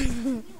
much.